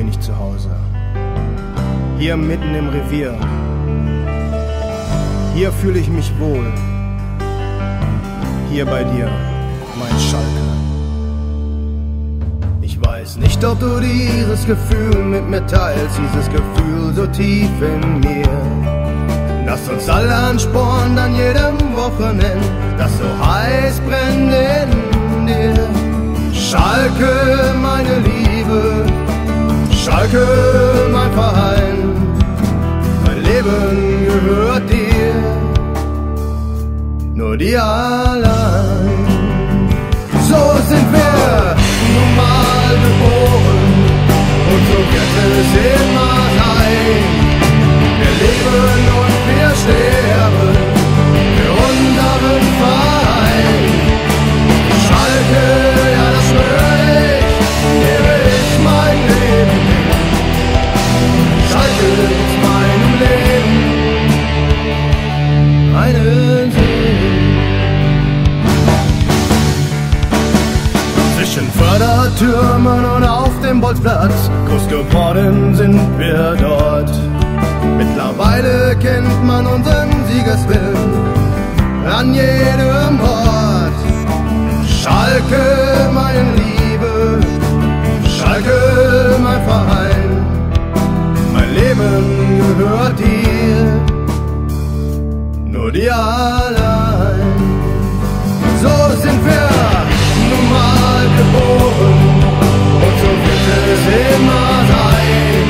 bin ich zu Hause. Hier mitten im Revier. Hier fühle ich mich wohl. Hier bei dir, mein Schalke. Ich weiß nicht, ob du dieses Gefühl mit mir teilst, dieses Gefühl so tief in mir. Das uns alle anspornt an jedem Wochenende, das so heiß brennt in dir. Schalke, Schalke, mein Verein, mein Leben gehört dir, nur dir allein. So sind wir nun mal geboren und so wird es immer sein. Wir leben Türmen und auf dem Bolzplatz, groß geworden sind wir dort. Mittlerweile kennt man unseren Siegeswillen an jedem Ort. Schalke, meine Liebe, Schalke, mein Verein, mein Leben gehört dir, nur dir allein. So sind wir es immer sein.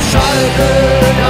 Schalke.